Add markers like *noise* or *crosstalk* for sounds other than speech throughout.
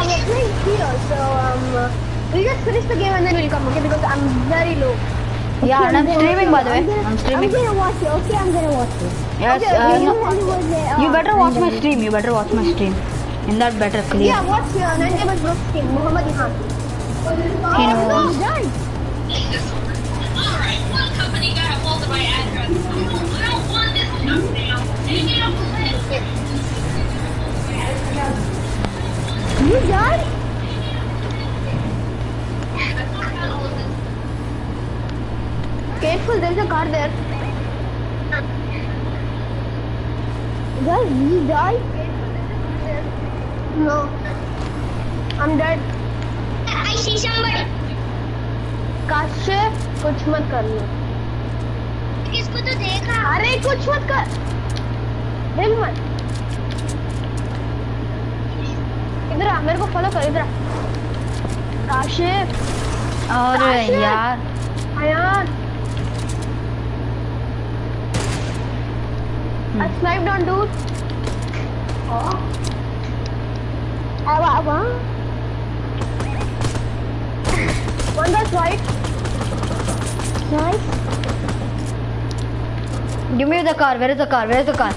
Yeah, we're playing here, so um, uh, we just finish the game and then we'll come, okay? Because I'm very low. Yeah, and I'm streaming by the way. I'm streaming. I'm gonna watch it. Okay, I'm gonna watch it. Yes, Okay, uh, okay, no, uh, you better watch my stream. You better watch my stream. In that better clear. Yeah, what's your name is Brooks team, Muhammad Ehaan. He knows. Alright, one company got a hold of my address. I don't want this stuff now. Take it off the list. You died? Careful, there's a car there. Guys, you died? No. I'm dead. I see somebody. काश कुछ मत कर लो किसको तो देखा अरे कुछ मत कर हिल मत इंद्रा मेरे को फॉलो कर इंद्रा काशिफ और यार। आयान स्नाइप डॉन डू ओ आवा आवा one that's right nice give me the car where is the car where is the car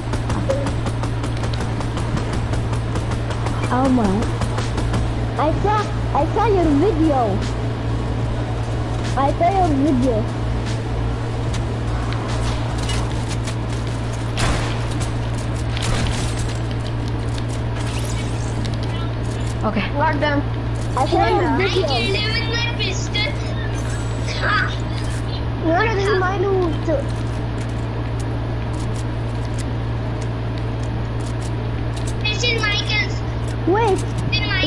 Oh my. I saw, I saw your video. I saw your video. Okay. Got them. I saw your video. I video. killed him with my pistol. Ha! No, no, this is my loot. This is Wait,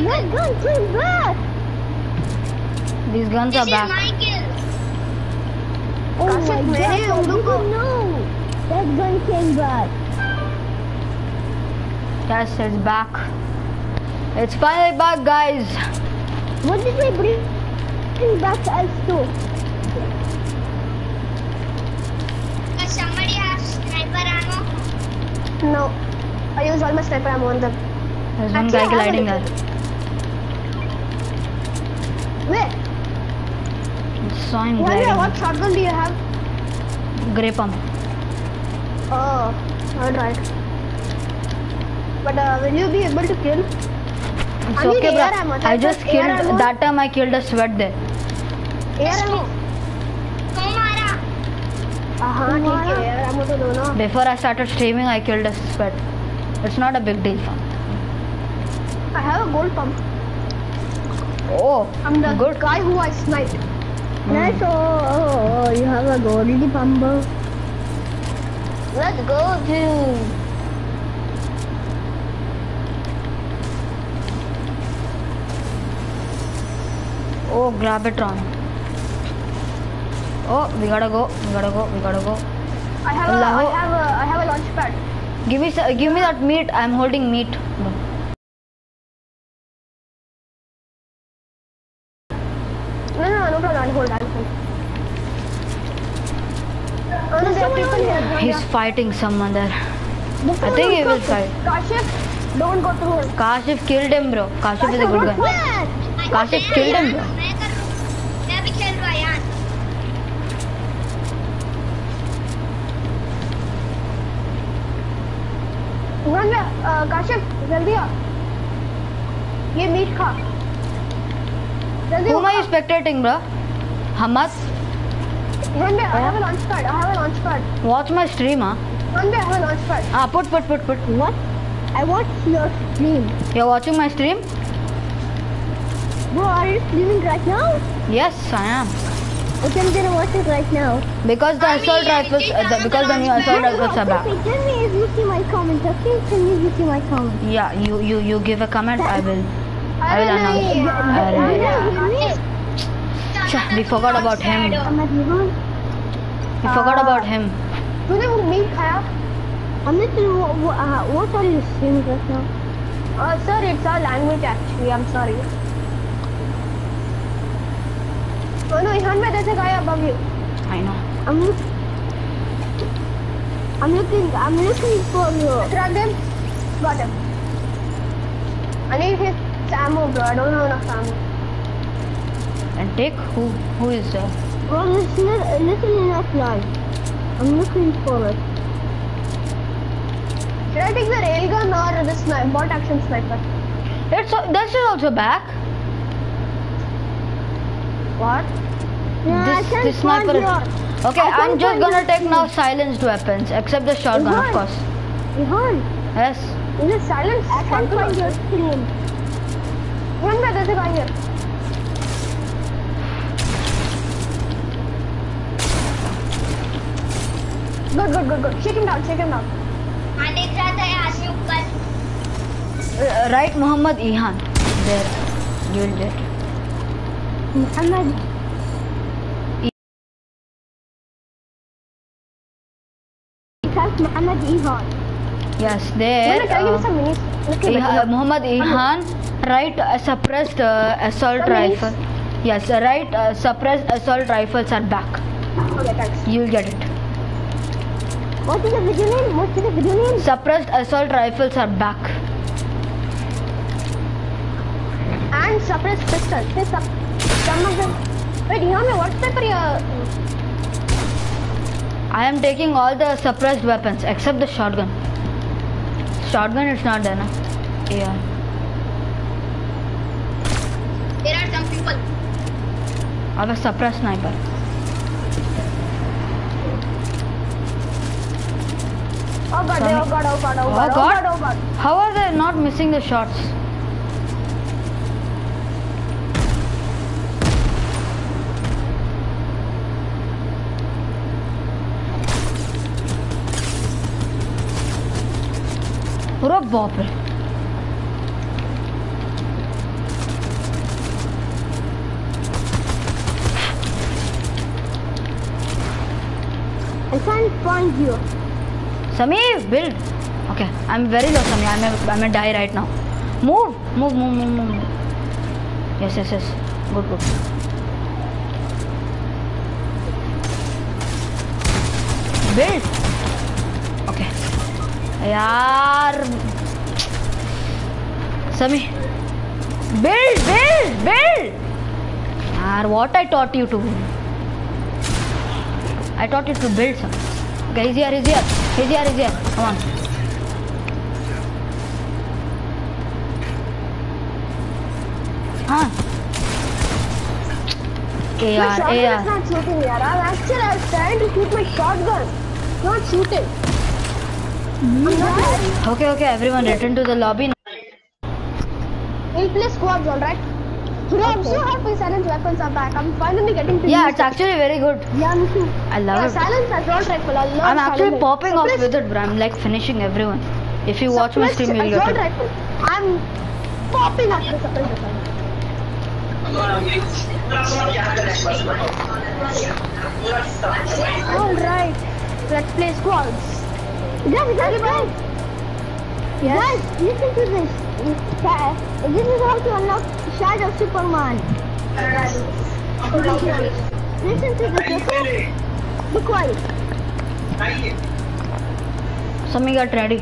what guns is that? These guns this are back. Oh That's my god, I didn't know. That gun came back. Yes, it's back. It's finally back, guys. What did they bring back to us too? Does somebody have sniper ammo? No. I use all my sniper ammo on them. There's one guy gliding up. Where? I saw him gliding. What shotgun do you have? Grey pump. Oh, alright. But uh, will you be able to kill? It's I okay, bro. I just killed, that time I killed a sweat there. Uh-huh, Before I started streaming, I killed a sweat. It's not a big deal. for me. I have a gold pump. Oh, I'm the good. guy who I sniped. Nice. Oh, oh, oh, you have a goldy pump. Let's go to. Oh, grab it, Gravitron. Oh, we gotta go. We gotta go. We gotta go. I have a, I have a, I have a launch pad. Give me, give me that meat. I'm holding meat. No, fighting some other. Before I think he will fight. Kashif, don't go through. Kashif killed him, bro. Kashif, is a good guy. Kashif killed him, bro. Uh, Kashif, जल्दी आ. ये meet खा. जल्दी. Who am I spectating, bro? Hamas. One day I have a launch pad. I have a launch pad. Watch my stream, huh? One day I have a launch pad. Ah, put, put, put, put. What? I watch your stream. You're watching my stream? Bro, are you streaming right now? Yes, I am. Okay, I'm gonna watch it right now. Because the I assault mean, rifles, uh, the, because the new assault no, rifles no, are back. Okay, tell me if you see my comment, okay? Tell me if you see my comment. Yeah, you, you, you give a comment, That's I will, I will announce. I will. Yeah. We forgot about him. I'm not even. We forgot about him. तूने वो meet खाया? I'm not even. What, what, uh, what are you streaming right now? Uh, sir, it's our language actually. I'm sorry. Oh no, Ihan में there's a guy above you. I know. I'm look. I'm looking. I'm looking for you. Drag him. Got him. I need his ammo, bro. I don't have enough ammo. And take who? Who is there? Well, it's li- literally not live. I'm looking for it. Should I take the railgun or the sniper, bolt action sniper? It's this is also back. What? Yeah, I this can't this sniper. Okay, I I'm just gonna take thing. now silenced weapons, except the shotgun, of course. Rehan, Yes. In the silence? I can't find your screen. Remember, there's a guy here. Good, good, good, good. Shake him down, shake him down. हाँ देख रहा था यहाँ से ऊपर. Right, Muhammad Ehaan. There, you'll get. it. Muhammad. Muhammad Ehaan. Yes, there. Wait, can I give uh, some minis? Ehaan, uh, Muhammad uh-huh. Ehaan, right uh, suppressed uh, assault some rifle. Minis? Yes, uh, right uh, suppressed assault rifles are back. Okay, thanks. You'll get it. What is the video name? What's the video name? Suppressed assault rifles are back. And suppressed pistol. Say some, some of them. Wait, you know what type are you? I am taking all the suppressed weapons except the shotgun. Shotgun is not there, na? Yeah. there are some people I have a suppressed sniper. Oh god, Some- oh god, oh god, oh Oh god, oh God. god, oh god. How are they not missing the shots? अरे बाप रे I can't find you. Sami, build. Okay, I'm very low, Sami. I'm a, I'm die right now. Move, move, move, move, move. Yes, yes, yes. Good, good. Build. Okay. Yaar. Sami. Build, build, build. Yaar, what I taught you to do. I taught you to build something. Okay, here, is here. He's here, he's here. Come on. Huh? My shotgun eh, is yaar. not shooting, yaar. I'm actually I was trying to shoot my shotgun. Not shooting. I'm not Okay, okay, everyone return to the lobby. We'll play squads, alright? Bro, I'm so happy silence weapons are back. I'm finally getting to Yeah, it's actually very good. Yeah, me too. I love Yeah, it. silence assault rifle. I love I'm actually silence. popping off with it, bro. I'm like finishing everyone. If you watch my stream, you'll get it. rifle. I'm popping up the suppress assault. Alright. Let's play squads. Guys, guys, guys. Guys, listen to this. This is how to unlock Shadow Superman. Listen to this, okay? Be quiet. Sami got ready.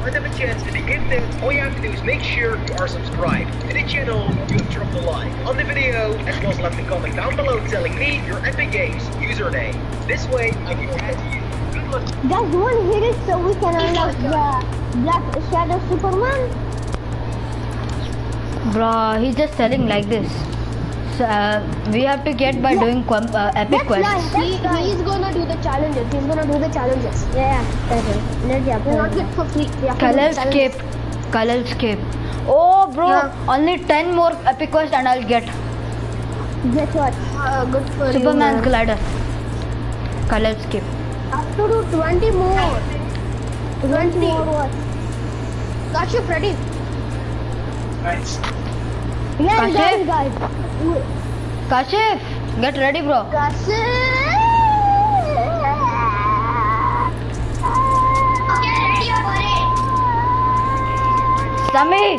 Want to have a chance to begin this, all you have to do is make sure you are subscribed to the channel, you have dropped a like on the video, as well as left a comment down below telling me your Epic Games username. This way, I can get to you. Good luck. Guys, you want to hear it so we can unlock the Black Shadow Superman? Bro, he's just selling like this. So, uh, we have to get by doing quam- uh, epic That's quests. nice. He, he's gonna do the challenges. He's gonna do the challenges. Yeah, okay. Let's jump We'll not in. get for free. We have to do the Kalal challenges. Escape. Color Escape. Oh, bro, Yeah. only 10 more epic quests and I'll get Guess what? Uh, good for Superman's you. glider. Color Escape. Have to do 20 more. 20 more what? Got you, Freddy. Yes, Kashif? guys, guys. Kashif, get ready, bro. get ready for Sami,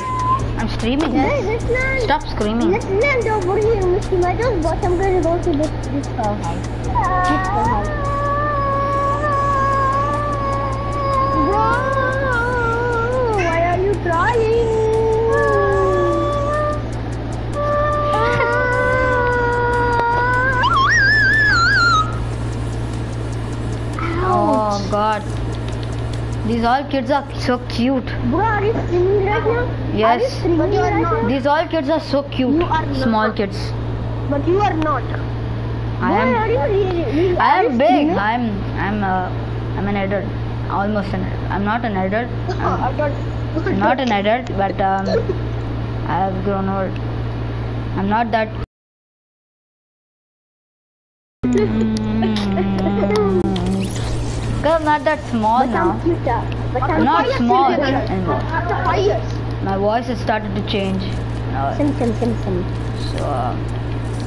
I'm streaming. Eh? Guys, let's. Stop screaming. Let's land over here, Misty Meadows, but I'm gonna go to this, this house. This house. Bro, why are you trying? These all kids are so cute. Bro, are you streaming right now? Are you Yes. But you are right not. These all kids are so cute. You are Small not. kids. But you are not. I Boy, am. are you really? really- I am big. streaming? I'm. I'm. Uh, I'm an adult. Almost an adult. I'm not an adult. *laughs* I'm I not an adult, but um, I have grown old. I'm not that. Cause *laughs* I'm not that small But now. I'm cuter. But I'm I'm not small anymore. After five years. My voice has started to change. Uh, Sim, sim, sim, sim. so uh,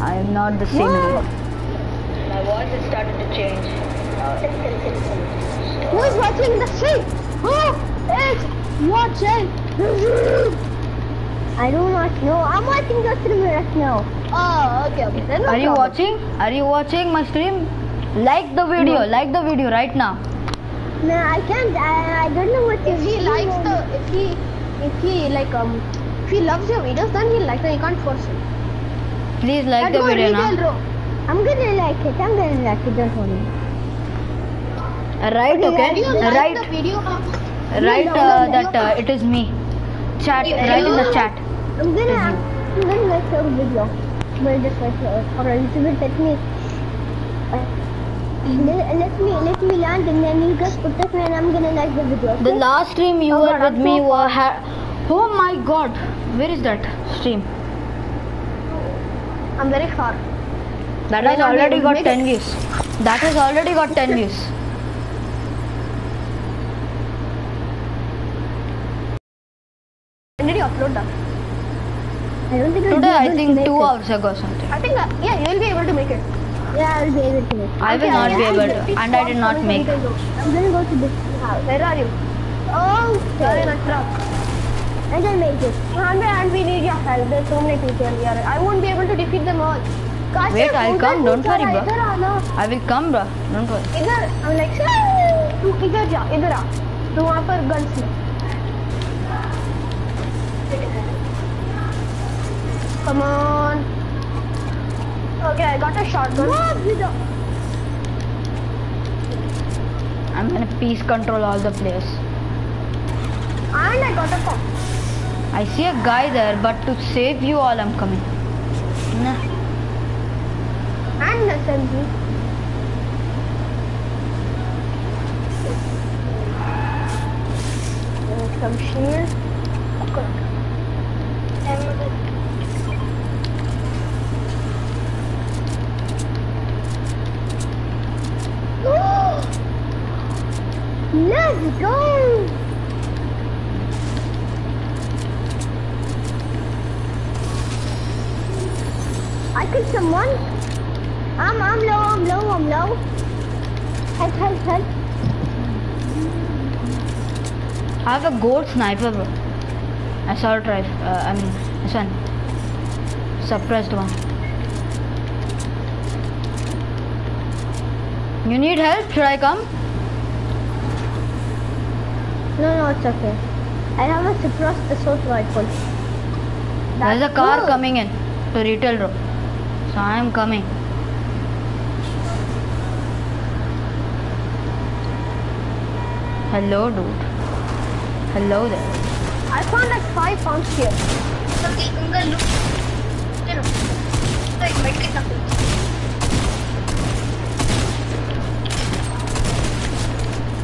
I am not the same What? anymore. My voice has started to change. Who is watching the stream? Who is watching? I do not know. I'm watching the stream right now. Oh, okay, okay. No Are you problem. watching? Are you watching my stream? Like the video. Like the video right now. No, I can't. I, I don't know what If he likes the, if he, if he like um, if he loves your videos, then he'll like them. You can't force him. Please like Let's the video retail now. I'm gonna like it. I'm gonna like it. Don't worry. Right, okay? you like Right, the video? right. Uh, that uh, it is me. Chat. Right in the chat. I'm gonna. I'm gonna like your video. But just like uh, for a little bit, let me. Uh, let, let me let me land and then you guys put it and I'm gonna like the video. The last stream you Oh, were God, with I'm me so were ha- Oh my god. Where is that stream? I'm very far. That has already got make 10 views. That has already got 10 *laughs* views. When did you upload that? I don't think I'll Today I think 2 it. hours ago or something. I think, uh, yeah, you'll be able to make it. Yeah, I'll be able to make it. I will Okay, not yeah, be able I'll to. be And I did not coming make. to retail row. I'm gonna go to this house. Where are you? Oh, You're in okay. a truck. And I make it. Andre, and we need your help. There's so many people here. I won't be able to defeat them all. Kashi, Wait, I'll उधर come, don't पूछा worry, रहा, bro. इधर आना I will come, bro. Don't worry. इधर I'm like तू इधर जा इधर आ तू वहाँ पर गन्स ले Come on. Okay, I got a shotgun. I'm gonna piece control all the players. And I got a pump. I see a guy there, but to save you all, I'm coming. Nah. And an SMG. Some shield. Let's go! I killed someone. I'm, I'm low, I'm low, I'm low. Help, help, help. I have a gold sniper, bro. Assault rifle. Uh, I mean, this one. Suppressed one. You need help? Should I come? No, no, it's okay. I have a suppressed assault rifle. There's a car good. coming in to retail row. So I am coming. Hello, dude. Hello there. I found like five pumps here.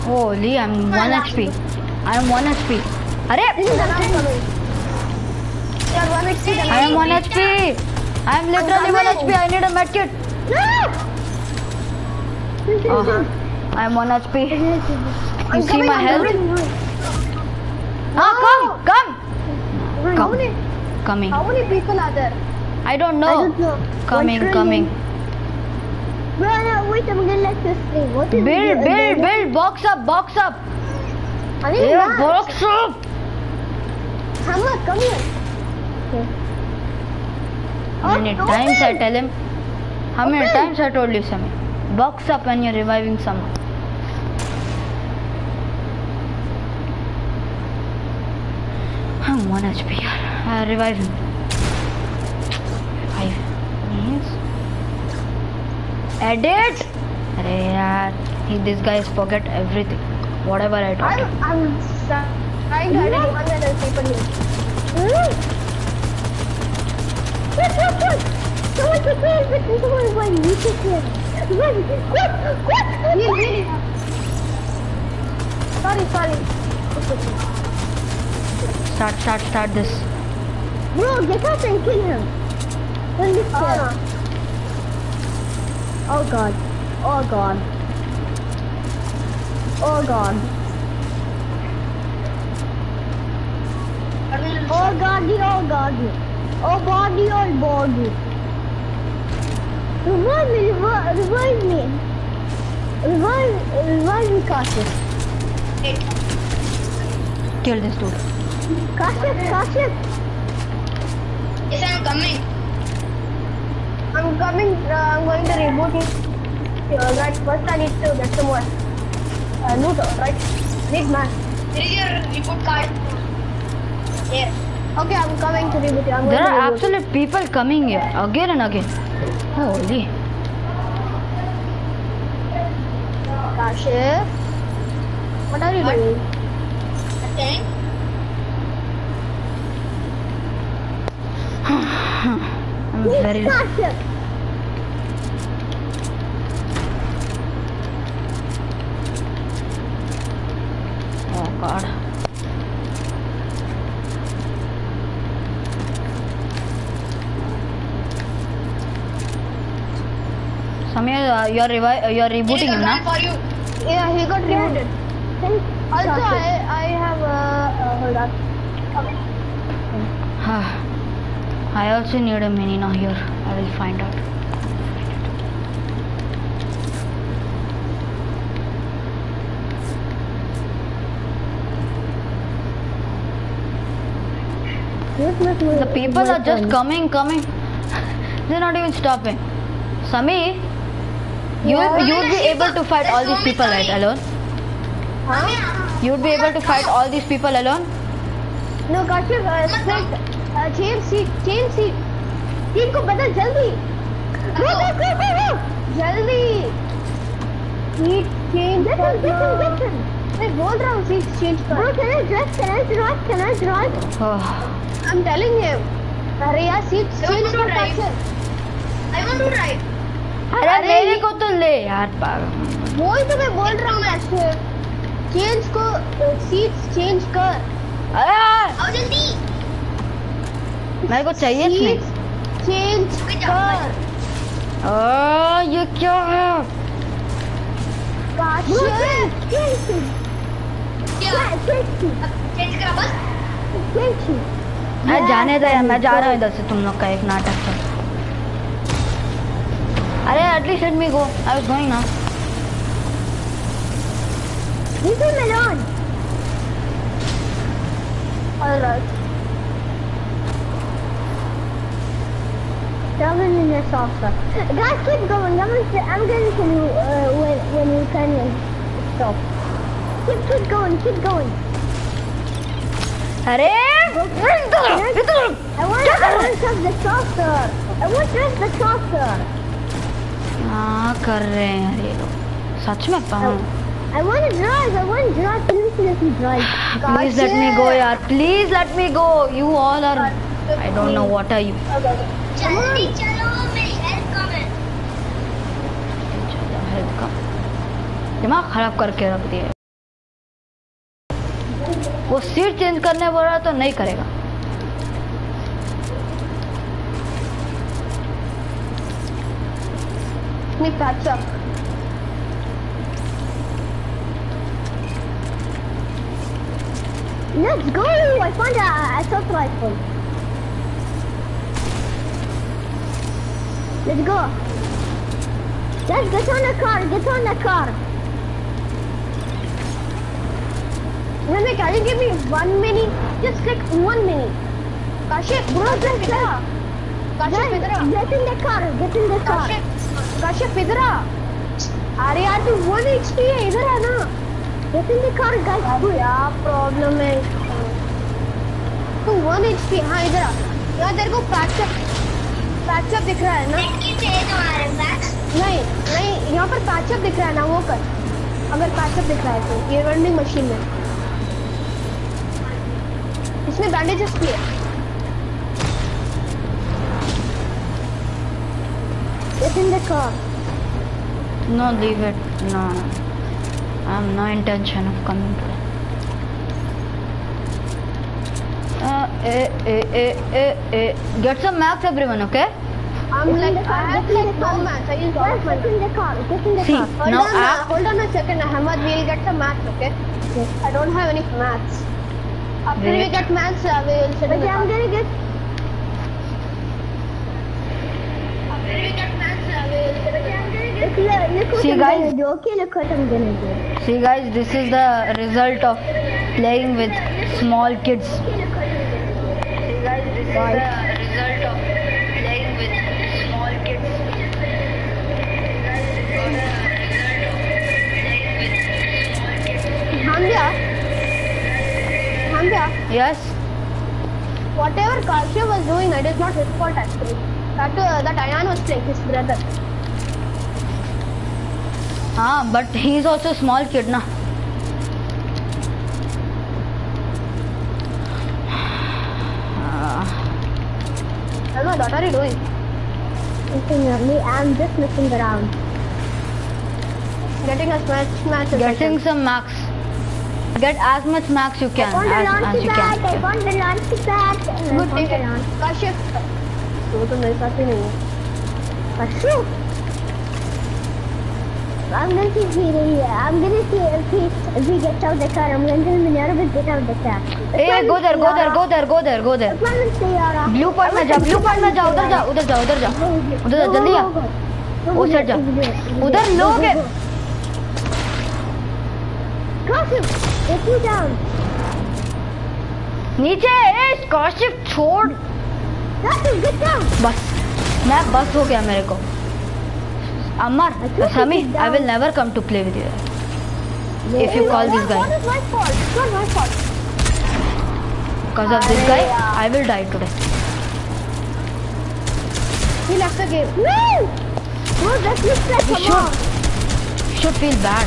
Holy, I'm 1 HP. I'm 1 HP. Arey! I'm one HP. I am 1 HP. I am 1 HP. I am literally 1 HP. I need a medkit. Uh-huh. I am 1 HP. You see my health? Ah, come, come. How Come. many, Coming. how many people are there? I don't know. I don't know. Coming, coming. Bro, no, wait, I'm gonna let this stream. What is Build, build, build. Box up, box up. I box up! Come on, come here. Oh, How many times. I tell him? How many times I told you, Sammy? Box up when you're reviving someone. I'm 1 HP. Uh, revive him. Revive means... Edit! Hey, yaar, this guy forget everything whatever I taught. I'm, I'm trying to edit one and people here. Hmm? Quick, quick, quick! Someone took care of it. Someone is like, you took care of it. Run, quick, quick! Heal, heal. Sorry, sorry. It's okay. Start, start, start this. Bro, get up and kill him. Run this chair. Oh god. Oh god. Oh god. Oh god, oh god. Oh body, oh body. Revive me, revive, revive me. Revive, revive me, Kashif. Kill this dude. Kashif, Kashif. Yes, I'm coming. I'm coming. Uh, I'm going to reboot it. Uh, right. First, I need to get some more uh, loot. Right. Need man. There is your report card. Here. Okay, I'm coming to reboot. I'm There are reboot absolute people coming here again and again. Holy. Kashif. What are you What? doing? Okay. I'm very. Kashif. Samir, uh, you're revi- uh, you're rebooting him There is now. for you. Yeah, he got rebooted. Thank Also, I, I have a. uh, hold on. Okay. *sighs* I also need a mini now here. I will find out. The people are just coming, coming. *laughs* They're not even stopping. Sami, you Yeah. you would be able to fight all these people right alone. Huh? You would be able to fight all these people alone. No, Kashif, uh, sit. Uh, change seat. Change seat. Seat को बदल जल्दी. Go, go, go, go, go. जल्दी. Seat change him, get him. मैं बोल रहा हूँ seat change कर. Bro, can I drive? Can I drive? Can I drive? Oh, I'm telling him. अरे यार seat I want change to कर drive. I want to drive. अरे मेरे को तो ले यार पागल। बोल तो मैं बोल रहा हूँ मैं चेंज को सीट चेंज कर। अरे आओ जल्दी! मेरे को चाहिए सीट चेंज कर। ओ ये क्या है? मैं जाने दे मैं जा रहा हूँ इधर से तुम लोग का एक नाटक कर Arey, at least let me go. I was going now. Leave him alone. Alright. Seven minutes after. Guys, keep going. I'm gonna, kill you uh, when, when you can uh, stop. Keep, keep going, keep going. Arey! I want to press the saucer. I want to press the saucer. हाँ कर रहे हैं ये लोग सच में पाऊँ I want to drive. I want to drive. Please let me drive. Please let me go यार please let me go you all are I don't know what are you जल्दी चलो मेरी हेल्प कम है. दिमाग खराब करके रख दिया वो सीट चेंज करने बोल रहा तो नहीं करेगा Let me patch up. Let's go! I found a assault rifle. Let's go. Guys, get on the car, get on the car. Mimic, can you give me one minute? Just click one minute. Kashif, bro, just click. Kashif, get in the car, get in the car. Kashif. Kashif इधर आ. अरे यार तू one H P है इधर आ ना। the car, guys. अब क्या problem है। तू वन एच पी हाँ इधर आ। यहाँ तेरे को पैचअप पैचअप दिख रहा है ना। लेकिन. नहीं नहीं यहाँ पर पैचअप दिख रहा है ना वो कर। अगर काशफ दिख रहा है तो ये रनिंग मशीन में इसमें बैंडेजेस किए It's in the car. No, leave it. No, no. I have no intention of coming today. Uh, eh, eh, eh, eh, eh. Get some max, everyone, okay? I'm It's like the. I have like no match. I used all of Yes, my in the car. Get in the See, car. Hold now on, act. hold on a second, Ahmad. We'll get some maths, okay? I don't have any maths. After we Wait. get maths, uh, we'll sit in But the I'm car. gonna get. After we get maths, uh, we'll sit in the car. Look, look, look See, guys. Okay, look what I'm gonna do. See, guys, this is the result of playing with small kids. See, guys, this is the result of playing with small kids. Hamza, Hamza, Yes? whatever Kalsha was doing, it is not his fault actually. That uh, that Ayan was playing his brother. हाँ but he is also small kid ना Hello, what are you doing? Nothing, only I'm just messing around. Getting as much max. Getting some max. Get as much max you can. I want as, to launch that. I want to launch that. Good, take it. Kashyap. तो तो मेरे साथ ही नहीं है. Kashyap. I'm going to see the, I'm going to see if he, if he gets out the car. I'm going to Minerva get out the car. Hey, go there, go there, go there, go there, go there. Planet Sayara. Blue point में जा blue point में जा उधर जा उधर जा उधर जा उधर जा जल्दी आ वो साइड जा उधर लोग हैं Kasim, get you down. नीचे ए कौशिक छोड़ Kasim, get down. बस मैं बस हो गया मेरे को Ammar, Sami, I will never come to play with you. Yeah. If you call this guy. It's not my fault. It's not my fault. Because of this guy, I will die today. He left the game. No! No, that's just that. You should, you should feel bad.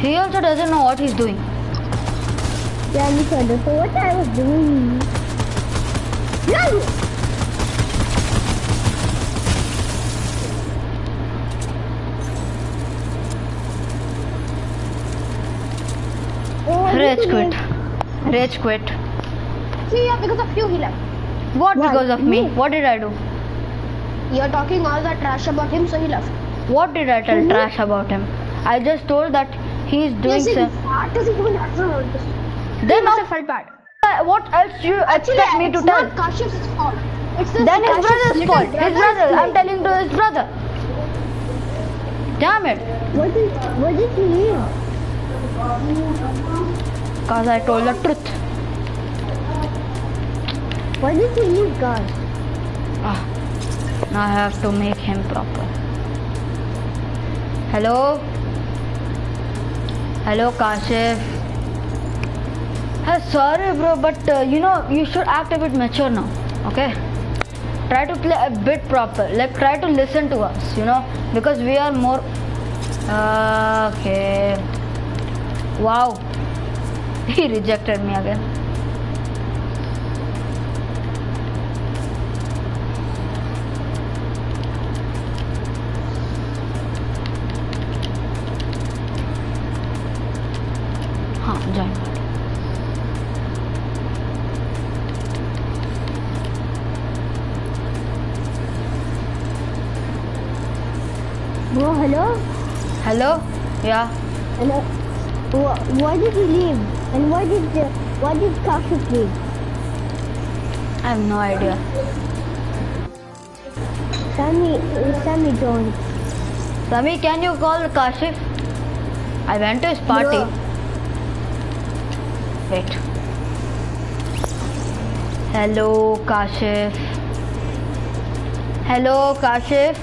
He also doesn't know what he's doing. Yeah, look at this. So what I was doing. No! Oh, rage quit rage quit See, yeah, because of you, he left. what Why? because of me Me? what did I do You're talking all that trash about him, so he left. what did I tell Mhm. trash about him I just told that he's doing Yes, some What does he even have this? then must have felt bad. what else do you Actually, expect me to it's tell not Kashif's fault. It's Then his brother's fault. His brother. I'm telling to his brother. Damn it. What did, what did he leave? Cause I told the truth. Why did he leave, guys? Ah. Now I have to make him proper. Hello? Hello, Kashif. Hey, sorry, bro, but uh, you know, you should act a bit mature now, okay? Try to play a bit proper. Like, try to listen to us, you know, because we are more. Uh, okay. Wow. *laughs* He rejected me again. Hello? Yeah. Hello? Wh- Why did he leave? And why did the, why did Kashif leave? I have no idea. Sammy, uh, Sammy joined. Sami, can you call Kashif? I went to his party. Bro. Wait. Hello, Kashif. Hello, Kashif.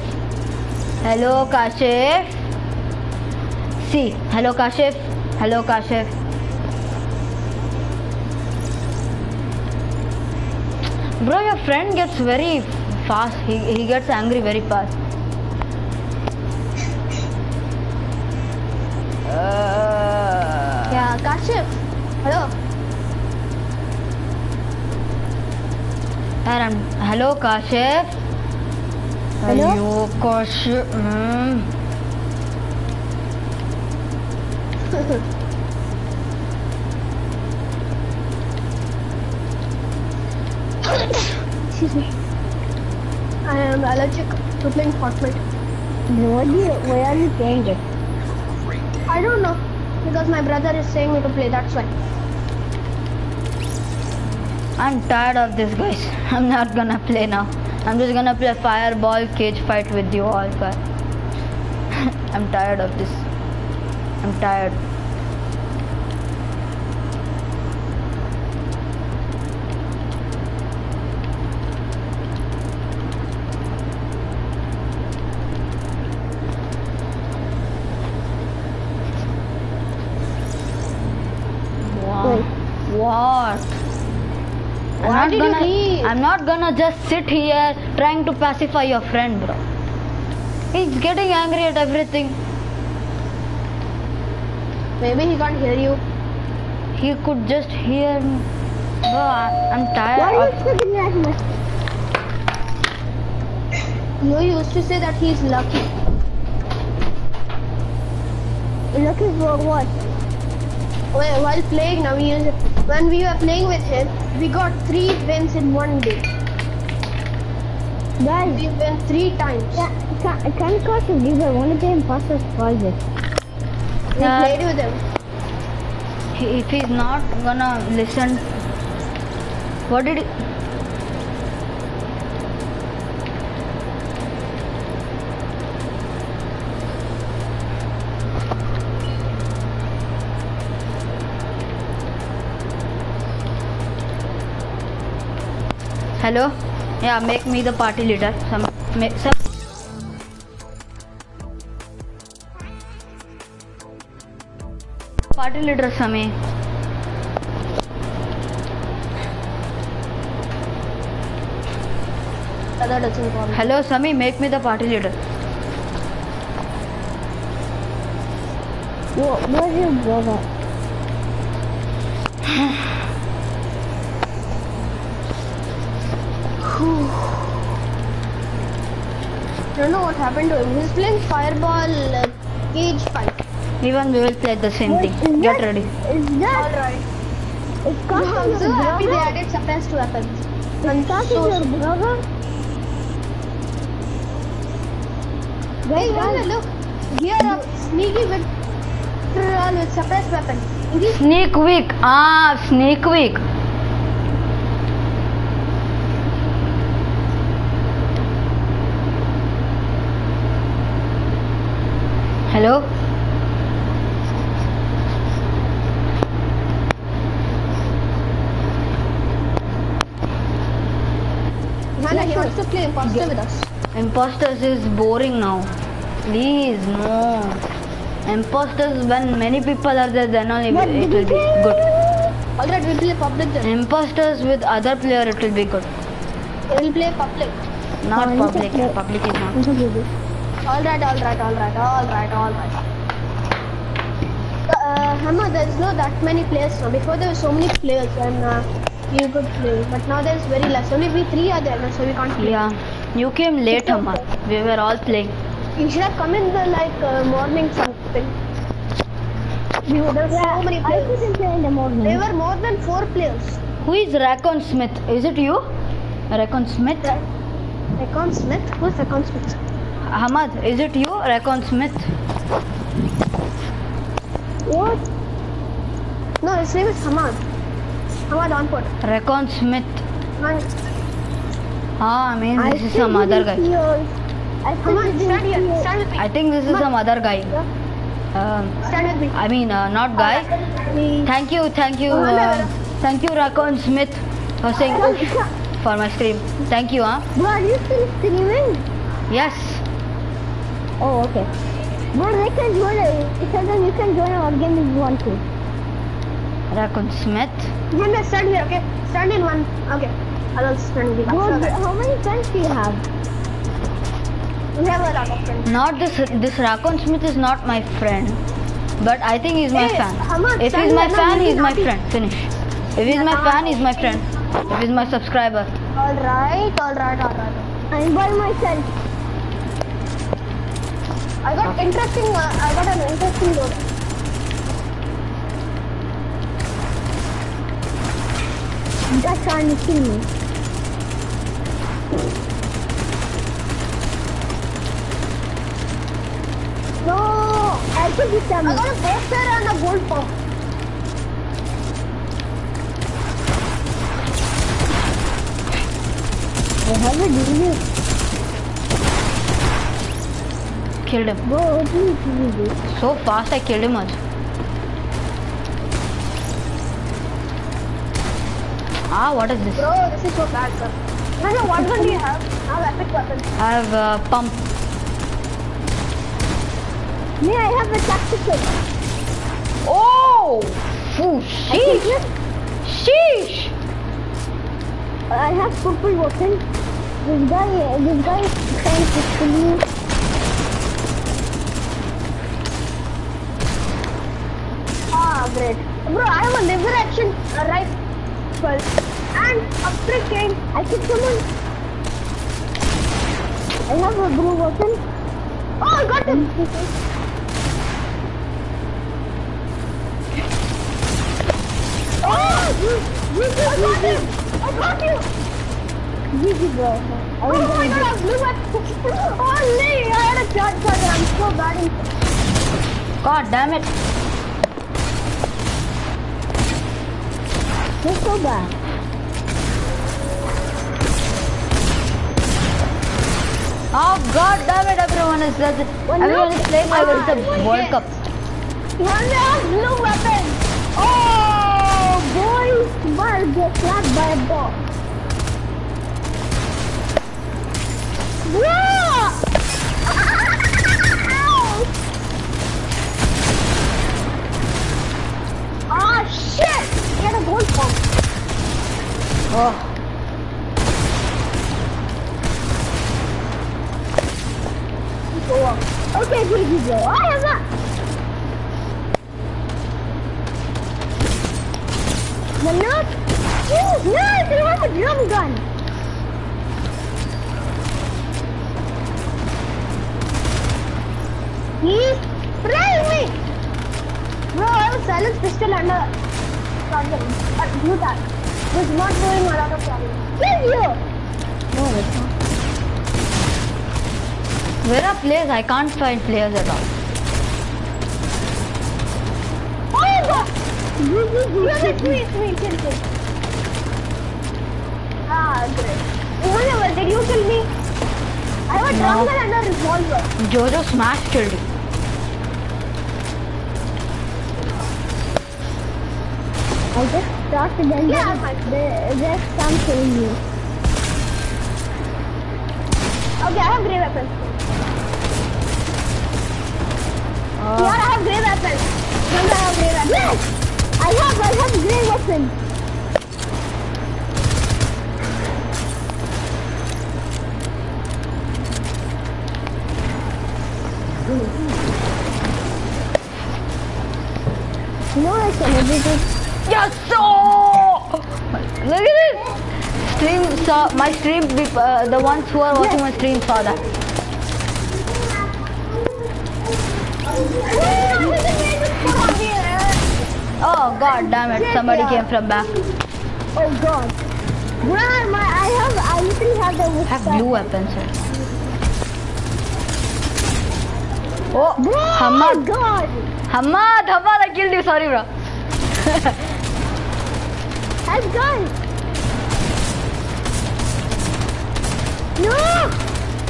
Hello, Kashif. See, hello, Kashif. Hello, Kashif. Bro, your friend gets very fast. He, he gets angry very fast. Uh, Yeah, Kashif. Hello. I'm, hello, Kashif. Hello? Hello, Kashif. Mm. Excuse me. I am allergic to playing Fortnite. What do you, why are you playing it? I don't know. Because my brother is saying me to play, that's why. I'm tired of this, guys. I'm not gonna play now. I'm just gonna play a fireball cage fight with you all, guys. *laughs* I'm tired of this. I'm tired. Not did gonna? I'm not gonna just sit here trying to pacify your friend, bro. He's getting angry at everything. Maybe he can't hear you. He could just hear me. Bro, I'm tired Why are you sitting that much? You used to say that he's lucky. Lucky for what? While while playing now, when we were playing with him, we got three wins in one day. Guys, We win three times. can, can, can you call some leader? One of the imposters project. We Uh, played with him. If he's not gonna listen, what did he? Hello yeah make me the party leader party leader Sammy hello Sammy make me the party leader वो मैं ही बोला don't know what happened to him. He's playing fireball uh, cage fight. Even we will play the same Wait, thing. is Get that- ready. Is that, Alright. is I'm so your happy they brother? added suppressed weapons. Is Kashi so- your brother? Hey, Guys, wait, wait, look. Here a sneaky victory with suppressed weapon. He's Sneak week. Ah, sneak week. Hello? Hannah, he wants to play imposter with us. Imposters is boring now. Please, no. Imposters, when many people are there, then only it will be good. Alright, we'll play public then. Imposters with other player, it will be good. We'll play public. Not public. Public is not. Alright, alright, alright, alright, alright. Uh, Hamma, there's no that many players now. Before there were so many players and uh, you could play. But now there's very less. Only we three are there now, so we can't play. Yeah. You came late, Amma. We were all playing. You should have come in the like uh, morning something. We would have so many I players. couldn't play in the morning. There were more than four players. Who is Raccoon Smith? Is it you? Raccoon Smith? Recon Smith? Who's Recon Smith? Hamad, is it you? Raccoon Smith? What? No, his name is Hamad. Hamad Onport. Raccoon Smith. Man, Ah, I mean, I this is some other guy. see yours. I still Hamad, stand here. Stand with me. I think this is some other guy. Um, Stand with me. I mean, uh, not guy. We- Thank you, thank you, no, no, uh, thank you, Raccoon Smith, for saying for my stream. Thank you, huh? Bro, are you still streaming? Yes. Oh, okay. Bro, they can join it. It says that you can join our game if you want to. Raccoon Smith. Hamad, stand here, okay? Stand in one. Okay. I'll also send you back. Bro, So how many friends do you have? We have a lot of friends. Not this. This Raccoon Smith is not my friend, but I think he's my Hey, fan. Hamad, If he's my fan, you he's my naughty. friend. Finish. If he's my fan, he's my friend. If he's my subscriber. Alright, alright, alright. I'm by myself. I got interesting, uh, I got an interesting. You guys trying to kill me. No! I took this I got a poster and a gold pump. I have a deal. Killed him. Bro, please give me this. So fast, I killed him also. Ah, what is this? Bro, this is so bad, sir. No, no, what gun do you have? I have epic weapons. I have uh, pump. Me, I have a tactical. Oh! Ooh, sheesh! Sheesh! I have purple weapon. This guy, this guy is trying to kill me. Great. Bro, I have a lever action uh, rifle and a freaking. I kill someone. I have a blue weapon. Oh, I got him. Oh, you, you, I got him. I got you. GG, bro. I Oh my god, I blew it. Holy, I had a charge gun. I'm so bad. in- God damn it. You're so bad. Oh god damn it, everyone is. Well, Everyone look, is playing like I it's a World. Cup. Only have blue weapon. Oh, boys, Mark get slapped by a ball. Ah, Gold pump. Oh, Okay, GG, bro. I have that. The look. Ooh, nice. I have a drum gun. He's spraying me. Bro, I have a silence pistol a shotgun. A blue tag. It's not doing a lot of damage. Kill you. No, it's not. where are players? I can't find players at all. Oh, God. It's me, it's me. Kill, kill. Ah, great. Whatever, did you kill me? I have a No. and a revolver. Jojo Smash killed you. I just started and Yeah, there- there's something new. Okay, I have grey weapons. Oh, Here, I have grey weapons. Here, I have grey weapons. Yes! I have, I have grey weapon. You know I can edit it. yes! Look at this! Stream saw my stream. Uh, the ones who are watching my stream saw that. Oh god damn it! Somebody came from back. Oh god. Bro, my, I have, I literally have the I have blue weapons. Here. Oh, Oh Hamad, god. Hamad, Hamad! I killed you. Sorry, bro. *laughs* I've gone. No!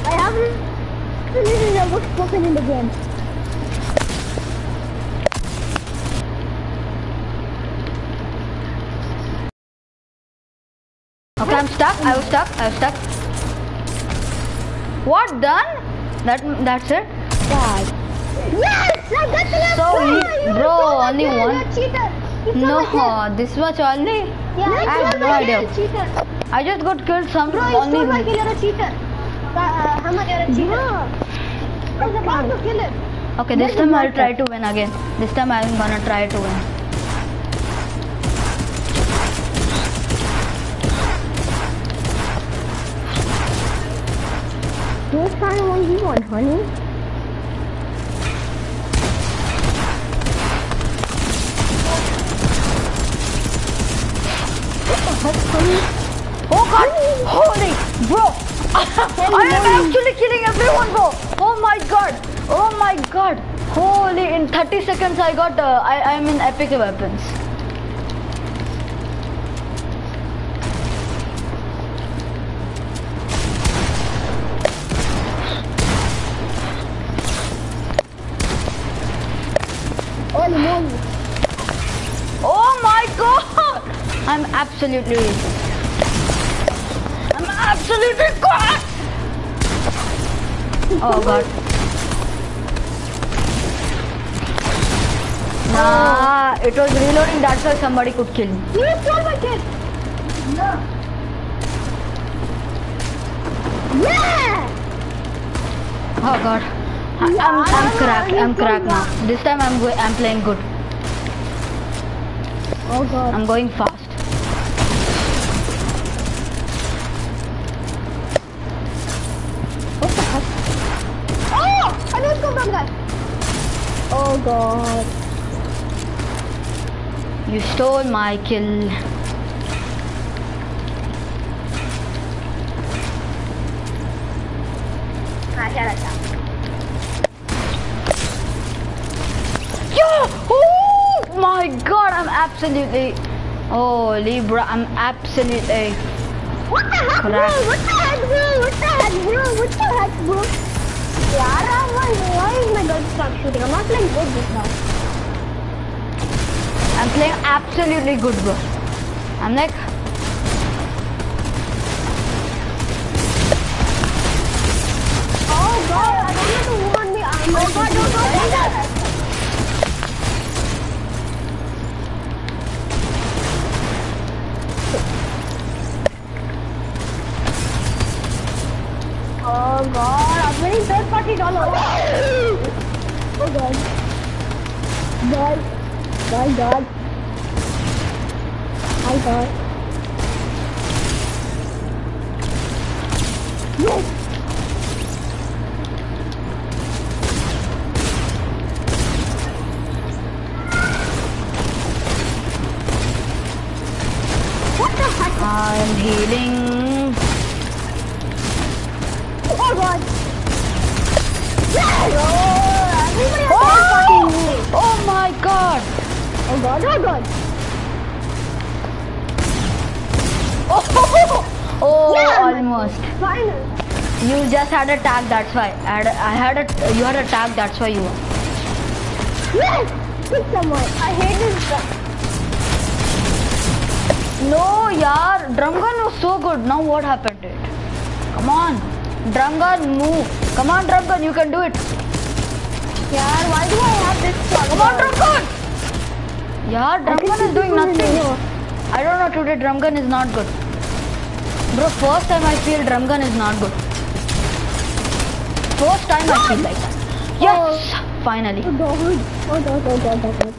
I have this is the worst weapon in the game. Okay, I'm stuck. I was stuck. I was stuck. What done? That that's it. God. Yes! I got the last So one! we- bro, only one. you're a cheater! You saw that, No, this much only. Yeah, I have no that, idea. You're a cheater. I just got killed some Bro, you stole my kill. You're a cheater. Uh, Hamad, you're a cheater. I was about to kill him. Okay, this time I'll try to win again. This time I'm gonna try to win. Who's trying to 1v1, honey? Oh god! Holy bro! *laughs* I am actually killing everyone bro! Oh my god! Oh my god! Holy in 30 seconds I got uh, I I am in epic weapons. Oh my god! I'm absolutely Oh god. Nah, it was reloading, that's why somebody could kill me. You stole my kill. Yeah! Oh god. I, I'm, I'm cracked, I'm cracked now. This time I'm I'm playing good. Oh god. I'm going fast. Stole. Ah, come. Yo! Oh my god, I'm absolutely. Oh, Libra, I'm absolutely. What the heck, bro? What the heck, bro? What the heck, bro? What the heck, bro? Yara, why, why is my gun stop shooting? I'm not playing good this now. I'm playing absolutely good, bro. I'm like. Oh god, I don't know who won me. I'm oh god, don't go there. Oh god, I'm winning third party dollar. Oh god. God. God, God. My god. Had a tag, that's why. I had a, I had a, you had a tag, that's why you won. Yes! Pick someone. I hate this gun. No, yaar, drum gun was so good. Now what happened to it? Come on, drum gun, move. Come on, drum gun, you can do it. Yeah, why do I have this gun? Come on, drum gun. Yeah, drum gun is doing nothing. I don't know today. Drum gun is not good. Bro, first time I feel drum gun is not good. First time I feel like that. Yes, finally. Oh god. Oh god, oh god, oh god.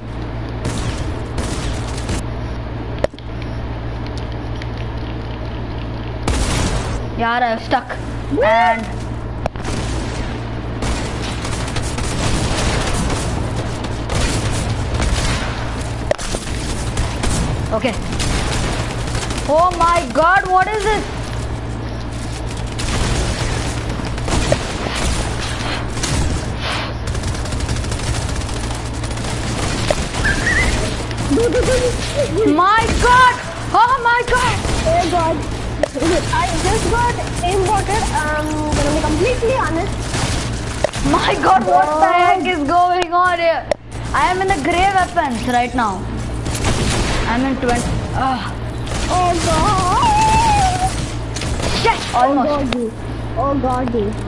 Yeah, I'm stuck. And okay. Oh my God! What is it? My God! Oh my God! Oh god. I just got aimbotted. I'm gonna be completely honest. My God! What the heck is going on here? I am in the gray weapons right now. I'm in 20. Ah, Oh god. shit! Oh Almost. god, dude. Oh god, dude.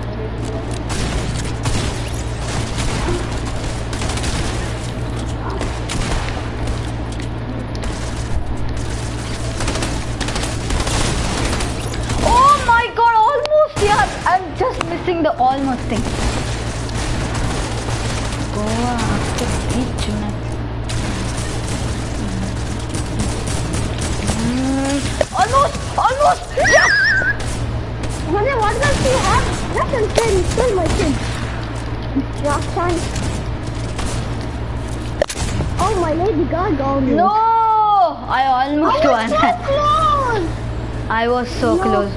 I was so No. close.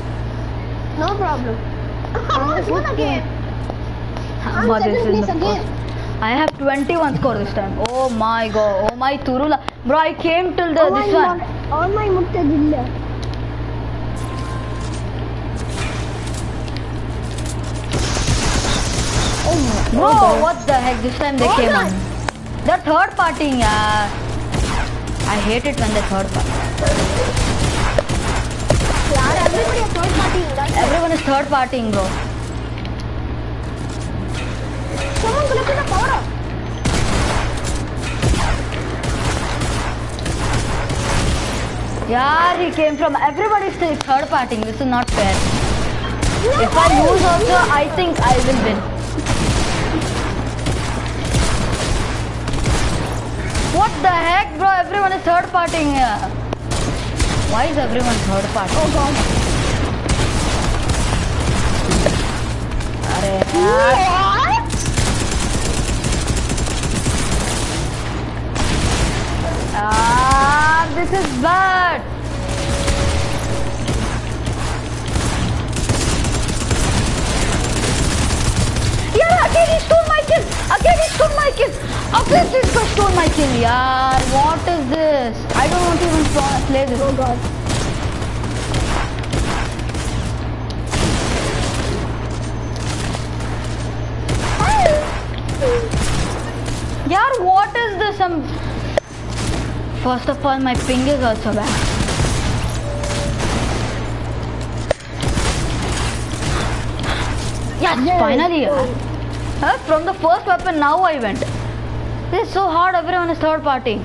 No problem. I almost won again. I'm But this is the again. I have 21 score this time. Oh my god. Oh my Turula. Bro, I came till the Oh, this my one. Oh, my muttadilla. Oh, Bro, what the heck? This time they Hold came on. on. They're third partying, yeah. I hate it when they third party. Everybody is third party. That's Everyone is third partying, bro. Someone collected the power up. Yeah, he came from. Everybody's third partying. This is not fair. If I lose also, I think I will win. What the heck, bro? Everyone is third partying here. Why is everyone third party? Oh god. got. What? Ah, this is bad. Yeah, again he stole my kill. Again he stole my kill. Again this stole my kill. Yeah, what is this? I don't want to even play this. Oh God. Yeah, what is this? Um, first of all, my ping is also bad. Yes, finally. Huh? From the first weapon, now I went. This is so hard. Everyone is third party.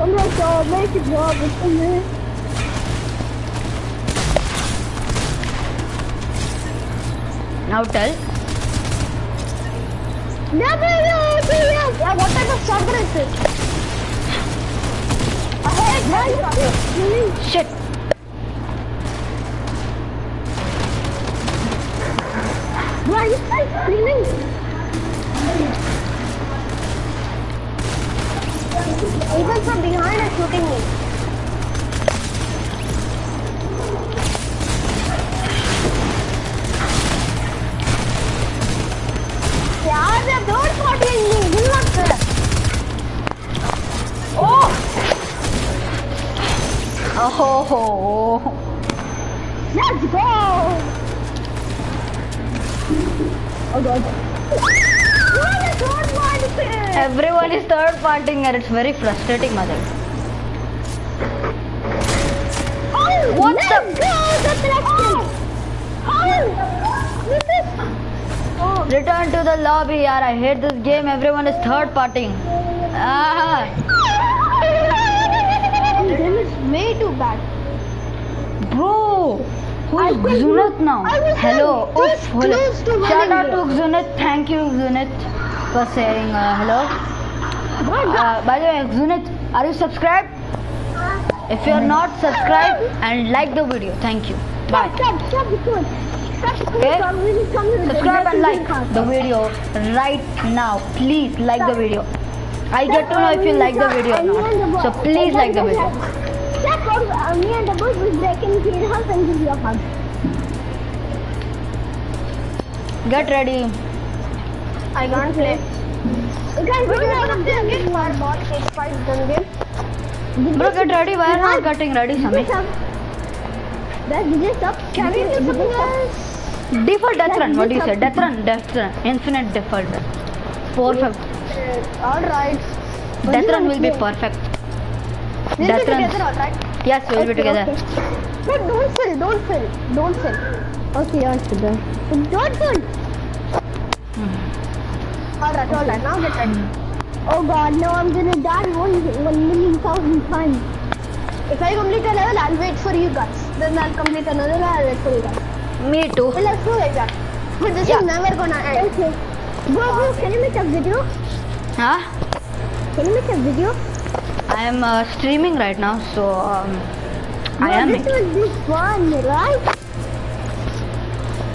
Oh my god, make it job with me. Now tell. Yeah, what type of shotgun is this? Ahead, right? Shit. Why is that screaming? Even from behind is shooting me. Oh. Let's go! Oh god. Why is third partying? Everyone is third partying and it's very frustrating, mother. Oh, What let's the- go! The selection! Oh! This is... Oh. Return to the lobby, yaar. I hate this game. Everyone is third partying. Ah. *laughs* This is way too bad. Bro, who I Zunat now? Hello. Oof, hello. Shout out to. Zunat. Thank you, Zunat, for saying uh, hello. Uh, by the way, Zunat, are you subscribed? If you are not subscribed and like the video, thank you. Bye. Stop, stop the code. Stop the code. Okay. I'm really coming to the Subscribe and like the video right now. Please like the video. I get to know if you like the video or not. So please like the video. Uh, me and the boys will break into your house and give you a hug. Get ready. I can't play. You can't play. My bot takes five gun game. Bro, get ready. Why are not getting ready, Sami? That's DJ sub. Can we do something else? Default death run. What do you say? Death run, death run, infinite default run. Perfect. Alright. Death run will be perfect. Death runs. together, alright? Yes, we'll okay, be together. okay. But don't fill, don't fill, don't fill. Okay, yeah, it's good. Don't fill. Alright, alright, now get ready. Oh god, now I'm gonna die one, one million thousand times. If I complete a level, I'll wait for you guys. Then I'll complete another level, I'll wait for you guys. Me too. Well, let's do like that. But this Yeah. is never gonna end. Okay. Bro, bro, can you make a video? Huh? Can you make a video? Am uh, streaming right now, so um, I am. this was this fun, right?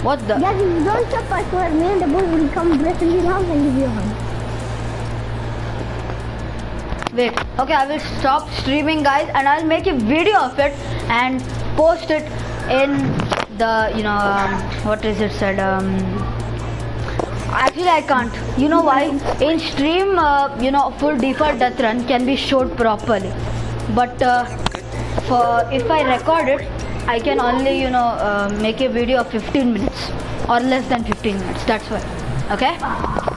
What the? Guys, if you don't stop, I swear, me and the boy will come break in your house and give you a hug. Wait. Okay, I will stop streaming, guys, and I'll make a video of it and post it in the you know um, what is it said um. Actually, I can't. You know why? In stream, uh, you know, full default death run can be showed properly, but uh, for if I record it, I can only you know uh, make a video of 15 minutes or less than 15 minutes. That's why. Okay?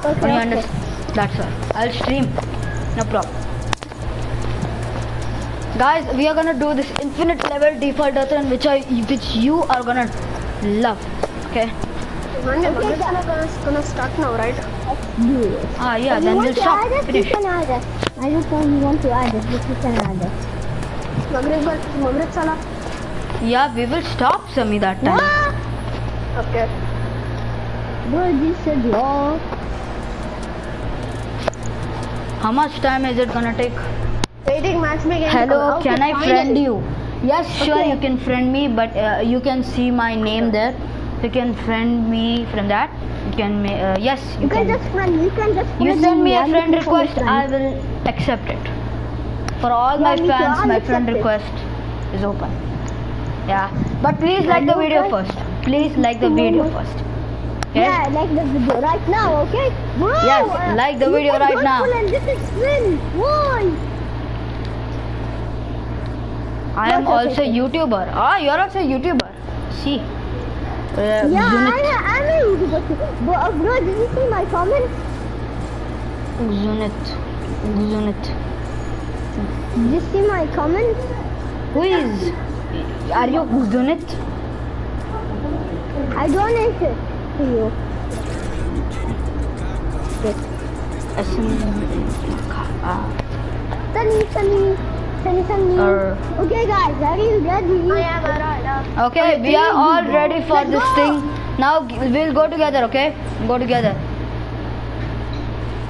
Okay, you understand? That's why. I'll stream. No problem. Guys, we are gonna do this infinite level default death run, which I which you are gonna love. Okay? Monday, okay, gonna, gonna start now, right? It. Ah, yeah. If you Then want we'll to stop. add you Finish. can add it. I just don't want to add it, but you can add it. Maghrib, Maghrib Salah. Yeah, we will stop Sami that time. What? Okay. Bro, this said yo. How much time is it gonna take? Waiting matchmaking. Hello, can I friend you? Yes, sure, Okay. you can friend me, but uh, you can see my name there. You can friend me from that. You can, uh, yes, you, You can just friend, you can just You send me a friend request, I will accept it. For all my Yeah, too, fans, my friend it. request is open. Yeah, but please like the video first. Please like the video first. Okay? Yeah, like the video right now, okay? Bro, Yes, uh, like the video right now. This is friend. Why? I am also. YouTuber. Ah, you're also YouTuber. See. Uh, Yeah, Zunit. I, I'm a YouTuber too. Bro, uh, bro, did you see my comment? Zunit. Zunit. Did you see my comment? Who is? Are you Zunit? I donated to you. Ah, Sunny, Sunny, Sunny, Sunny. Okay, guys, are you ready? I am alright. Okay, we are all ready for this thing. Now we'll go together, okay? Go together.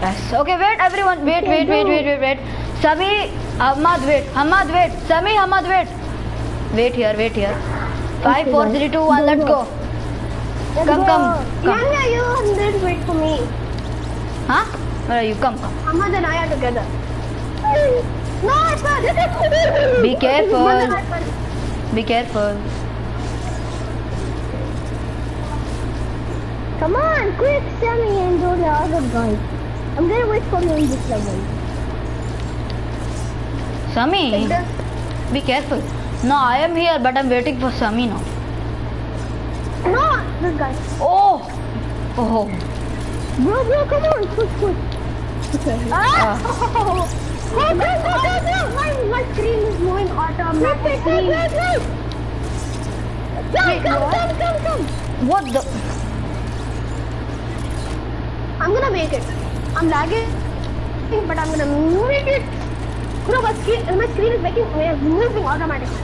Yes. Okay, wait, everyone. Wait, wait, wait, wait, wait, wait. Sami, Ahmad, wait. Ahmad, wait. Sami, Ahmad, wait. Wait here, wait here. Five, four, three, two, one. Let's go. Come, come, come. Yanya, you didn't wait for me. Huh? Where are you? Come, come. Ahmad and I are together. No, it's not. Be *laughs* careful. Ahmad and I are- Be careful. Come on, quick, Sammy and go the other guy. I'm gonna wait for you in this level. Sami, be careful. No, I am here, but I'm waiting for Sami now. No, this guy. Oh, oh. Bro, bro, come on, quick, quick. Okay. Ah! Go, go, go, go, go. My, my screen is moving Wait, wait, automatically. wait, wait, wait. Come, come, come, come, come. What the? I'm gonna make it. I'm lagging, but I'm gonna make it. Bro, my screen, my screen is making, moving automatically.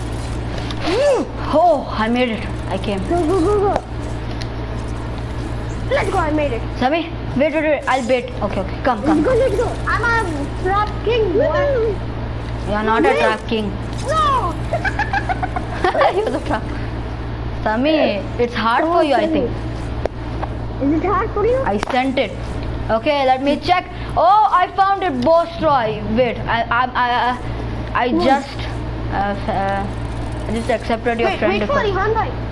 Oh, I made it. I came. Go, go, go, go. Let's go, I made it. Sami, wait, wait, wait. I'll wait. Okay, okay. Come, Let's come. go, let's go. I'm a prop king, boy. You're not a trap king. No! You're the trap. Sami, it's hard for you, I think. Is it hard for you? I sent it. Okay, let me check. Oh, I found it, Boss Troy. Wait, I, I, I, I, just, uh, uh, I just accepted your Wait, friend wait for request. Ivan.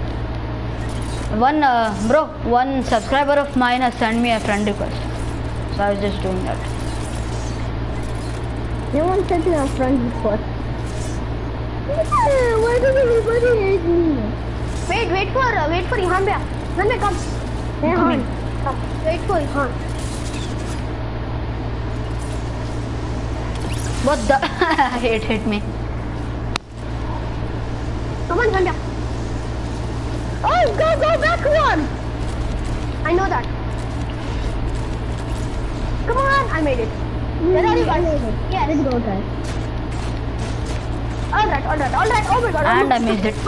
One, uh, bro, one subscriber of mine has sent me a friend request. So I was just doing that. No one sent me a friend request. Why does everybody hate me? Wait, wait for, uh, wait for Ehaan bhai. Ehaan bhai, come. Hon. Come. Wait for Ehaan. What the? *laughs* it hit me. Come on, bhai. Oh, go, go backward! I know that. Come on, I made it. Where are you guys? Mm, yes. Let's go, guys. Alright, alright, alright. Oh my god. And I missed it. *laughs*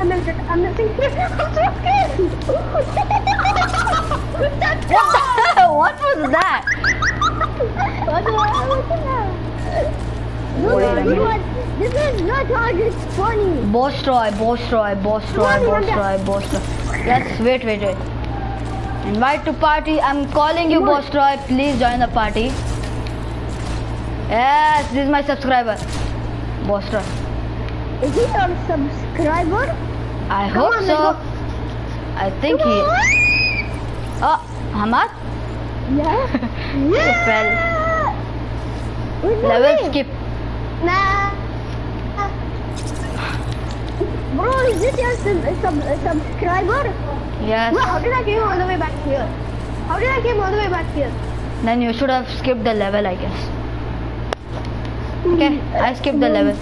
I missed it. I'm missing it. *laughs* I'm so scared. What the? *laughs* what was that? What was that? No, no, you want- This is not hard, it's funny. Boss Troy, Boss Troy, Boss Come on, Boss. Troy, Boss Troy. Yes, wait, wait, wait. Invite to party. I'm calling you, Boss Troy. Please join the party. Yes, this is my subscriber. Boss Troy. Is he our subscriber? I Come hope on, so. I think he. Oh, Hamad? *laughs* Yeah. He fell. Where's Level skip. Nah. Bro, is this your sub- sub- subscriber? Yes. Bro, how did I came all the way back here? How did I came all the way back here? Then you should have skipped the level, I guess. Hmm. Okay, I skipped the level.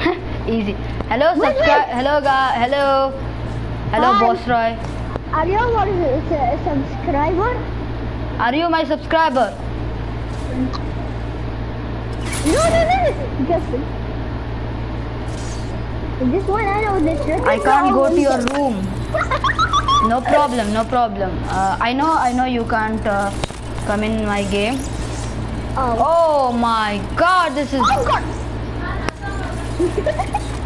*laughs* Easy. Hello, subscribe. Hello, guy. Hello. Hello, Hi. Boss Roy. Are you our uh, subscriber? Are you my subscriber? No, no, no, no. Just. This one I know. This I can't go to your room. No problem, no problem. Uh, I know, I know you can't uh, come in my game. Oh. Oh my God, this is. Oh God. *laughs*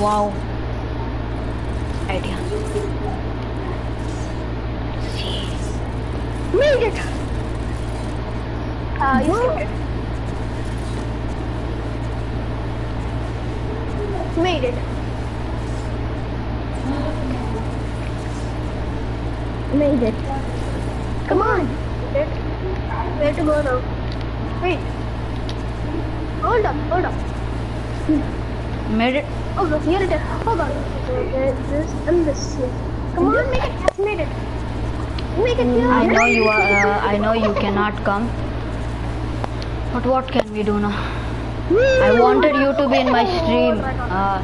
Wow. Idea. See. Made it. Uh, you skipped it. Made it. Made it. Come on. Where to go now? Wait. Hold up, hold up. Made it. Oh, look, here it is. Hold on. This and this. Come on, make it. Made it. Make it here. I know you are. Uh, I know you cannot come. But what can we do now? I wanted you to be in my stream. Uh,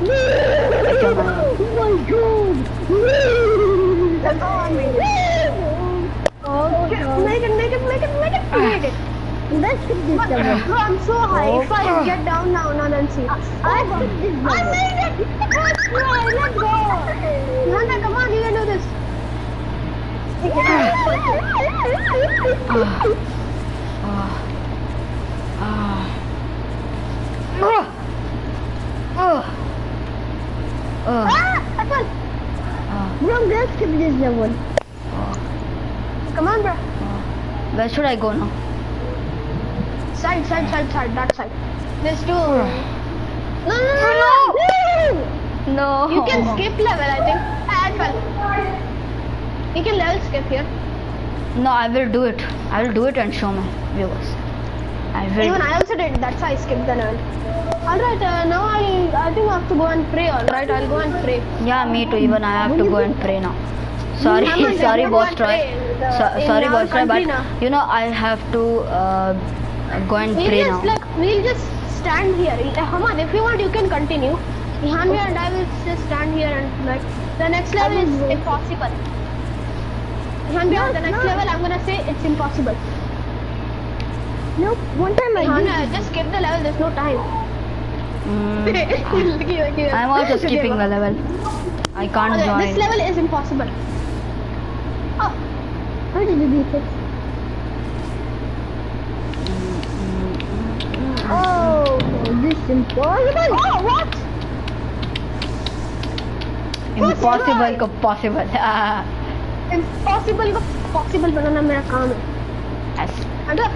Oh my God. On, make it. Make it, make it, make it, make it, it. Let's skip this But, bro, I'm so high. If I get down now, now then see. I skip this I made it! Go! Let's go! Nanda, come on, you can do this. uh, uh, uh, uh, Ah! I fell! uh, Bro, let's skip this level. Come on, bro. Where should I go now? Side, side, side, side, that side. There's two. *sighs* No, no, no, no! No. You can skip level, I think. Ah, I fell. You can level skip here. No, I will do it. I will do it and show my viewers. I will. Even I also did. That's why I skipped the level. Alright, uh, now I, I think I have to go and pray, alright? I'll go and pray. Yeah, me too. Even I have to go and pray now. Sorry, *laughs* sorry, boss Troy. So, sorry, boss Troy, but now. you know I have to uh, go and We'll pray just now. like we'll just stand here. Hamad, if you want, you can continue. Hanvi and I will just stand here and like the next level is impossible. Hanvi, the next no. level I'm gonna say it's impossible. Nope. One time I Hanvi, did. just skip the level. There's no time. Mm, *laughs* I'm also skipping the level. I can't Okay, join. this level is impossible. Oh, How did you beat it? Oh, this impossible? Oh, what? Impossible को possible. *laughs* Impossible को possible बनाना मेरा काम है. Yes. अगर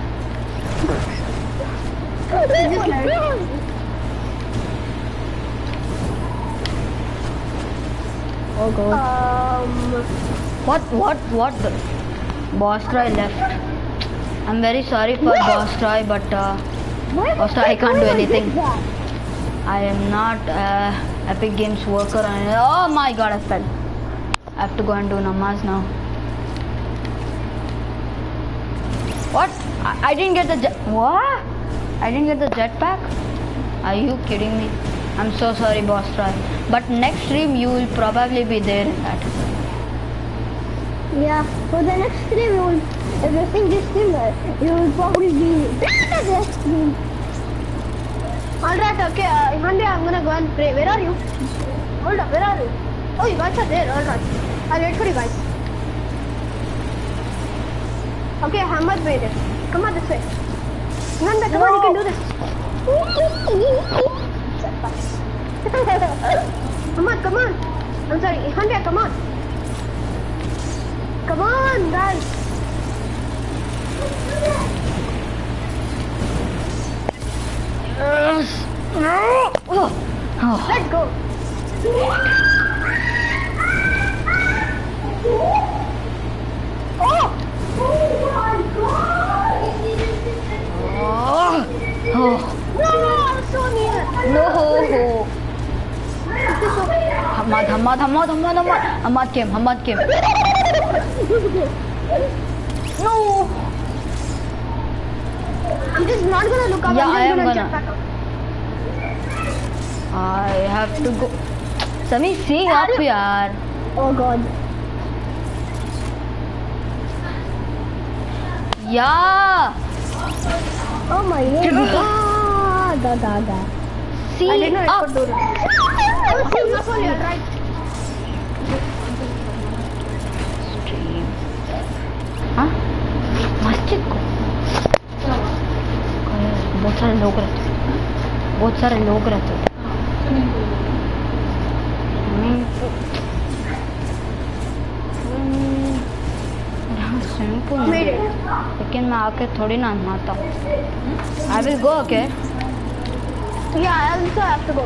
Oh god. Um, what what what the boss Troy left. I'm very sorry for what? boss Troy, but uh Boss I can't do anything. I am not uh, Epic Games worker. And, oh my god, I fell. I have to go and do namaz now. What? I, didn't get the jet. What? I didn't get the jetpack? Are you kidding me? I'm so sorry, boss Troy. But next stream you will probably be there in that. Yeah, for the next stream, you will, if think this stream, uh, you will probably be the next. Alright, okay. Uh, Hyundai, I'm gonna go and pray. Where are you? Hold up, where are you? Oh, you guys are there. Alright. I'll wait for you guys. Okay, Hamad made it. Come on this way. Hyundai, come on, you can do this. *laughs* come on, come on. I'm sorry, Hyundai, come on. Come on, guys. Yes. No. Oh. Oh. Let's go. Oh! Oh. Oh. No, I'm so near. No. Hamad, Hamad, Hamad, Hamad, Hamad. Hamad came, Hamad came. No. I'm just not gonna look up. Yeah, I'm I gonna, gonna. I have to go. Sami, see up, yaar. Oh God. Yeah. Oh my God. *laughs* Da da da. See I didn't know up. Huh? Must it go? बहुत सारे लोग रहते हैं। बहुत सारे लोग रहते हैं। तो- लेकिन मैं आके थोड़ी ना नहाता आई will go okay yeah I also have to go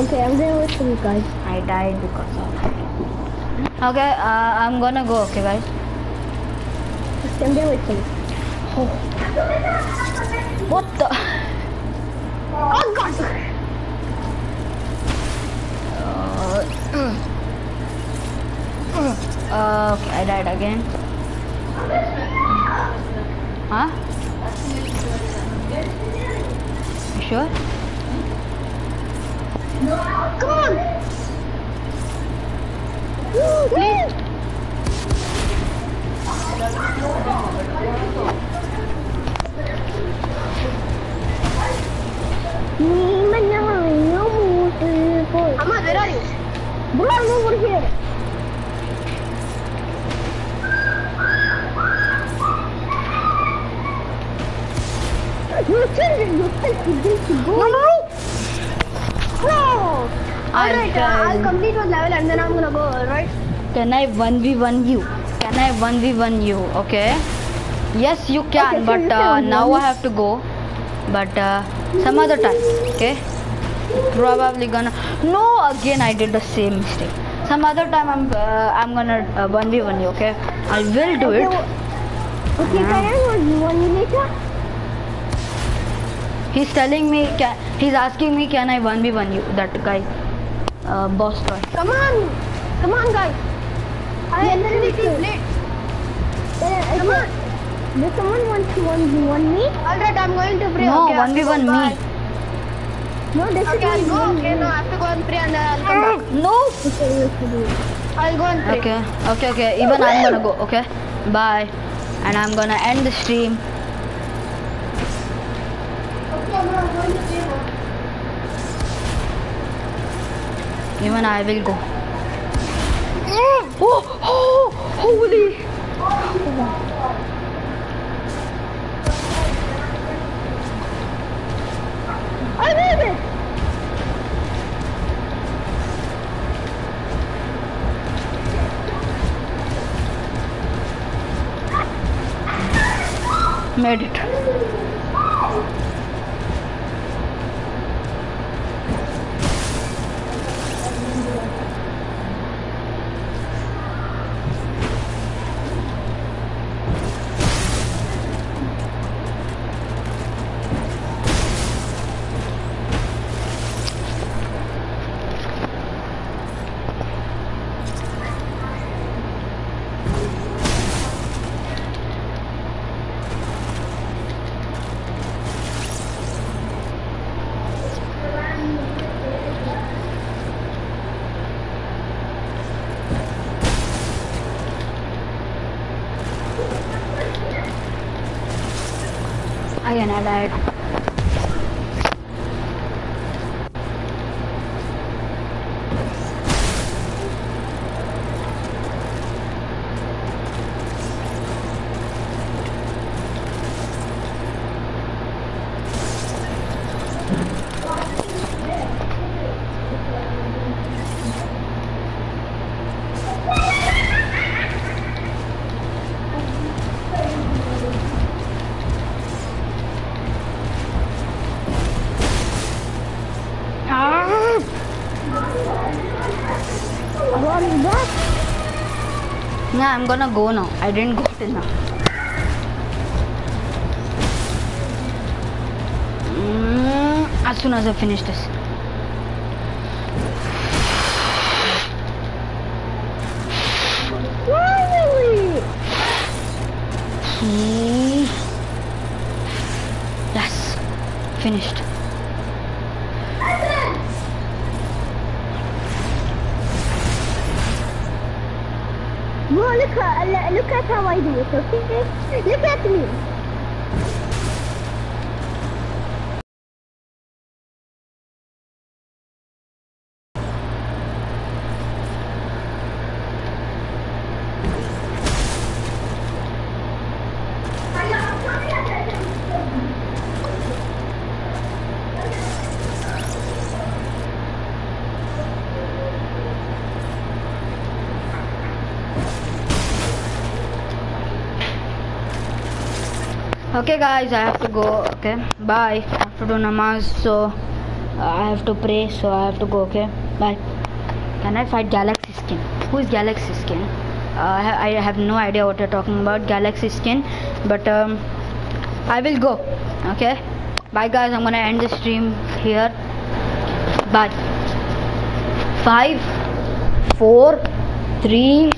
okay I am going with you guys I died because of okay I am gonna go okay guys stay with me what the Oh God! uh, okay I died again huh you sure Come on! Please. Ni manyayo mo Ahmad, where are you? Bro, I'm over here. You said it, you said to go. No, no, no! I'll Alright, uh, I'll complete one level and then I'm gonna go, alright? can I 1v1 you can I 1v1 you okay yes you can Okay, but uh, now I have to go but uh, some other time okay probably gonna no again I did the same mistake some other time I'm uh, I'm gonna uh, 1v1 you okay I will do Okay, it Okay, can I want you one later? he's telling me can he's asking me can I 1v1 you that guy uh, boss guy Come on! Come on, guys! I am let really me deep see. late. Come on! Does someone want to one v one me? Alright, I'm going to pray. no okay, I have to 1v1 me No, that's Okay, I'll go. Okay, no, I have to go and pray and then I'll come back. no Okay. I'll go and pray. Okay, okay, okay. Even I'm gonna go. Okay, bye. And I'm gonna end the stream. Okay, I'm gonna go and pray one. Even I will go. Oh, oh, holy! Oh, Made it. I I'm gonna go now. I didn't go till now. Mm, as soon as I finish this. I do it, okay? Okay, guys, I have to go. Okay, bye. I have to do namaz, so uh, I have to pray, so I have to go. Okay, bye. Can I fight Galaxy Skin? Who is Galaxy Skin? Uh, I, have no idea what you're talking about, Galaxy Skin, but um, I will go. Okay, bye, guys. I'm gonna end the stream here. Bye. Five, four, three.